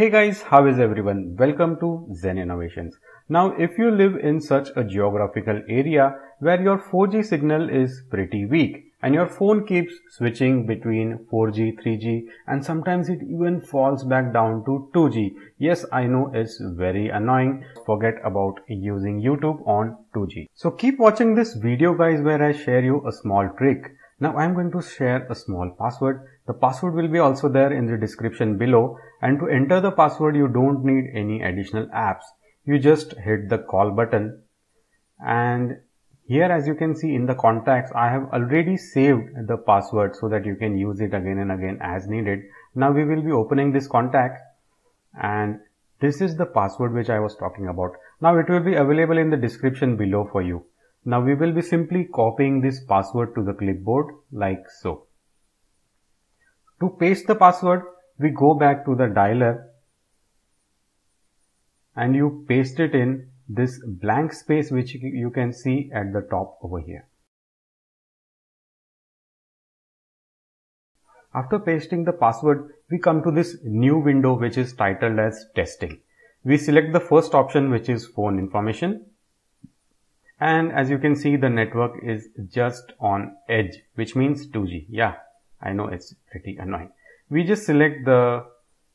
Hey guys, how is everyone? Welcome to Zen Innovations. Now, if you live in such a geographical area where your 4G signal is pretty weak and your phone keeps switching between 4G, 3G and sometimes it even falls back down to 2G. Yes, I know it's very annoying. Forget about using YouTube on 2G. So keep watching this video guys where I share you a small trick now I'm going to share a small password. The password will be also there in the description below and to enter the password you don't need any additional apps. You just hit the call button and here as you can see in the contacts I have already saved the password so that you can use it again and again as needed. Now we will be opening this contact and this is the password which I was talking about. Now it will be available in the description below for you. Now we will be simply copying this password to the clipboard like so. To paste the password, we go back to the dialer and you paste it in this blank space which you can see at the top over here. After pasting the password, we come to this new window which is titled as testing. We select the first option which is phone information and as you can see the network is just on edge which means 2G yeah I know it's pretty annoying we just select the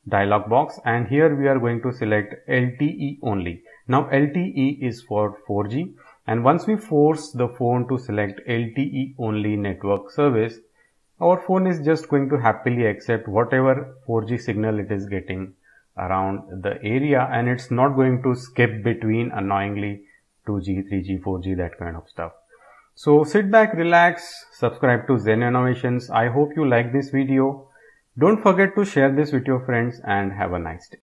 dialog box and here we are going to select LTE only now LTE is for 4G and once we force the phone to select LTE only network service our phone is just going to happily accept whatever 4G signal it is getting around the area and it's not going to skip between annoyingly 2G, 3G, 4G, that kind of stuff. So sit back, relax, subscribe to Zen Innovations. I hope you like this video. Don't forget to share this with your friends and have a nice day.